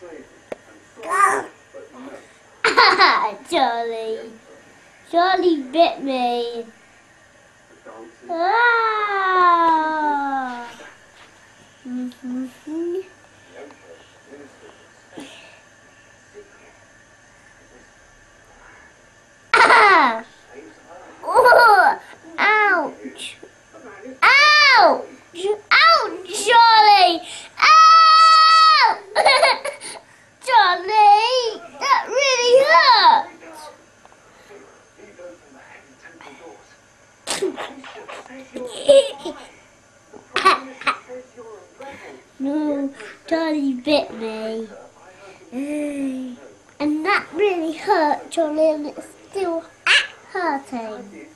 Charlie. Charlie bit me. Ah. Mm-hmm. Ah. Ouch. Ouch, no, Charlie bit me. And that really hurt, Charlie, and it's still hurting.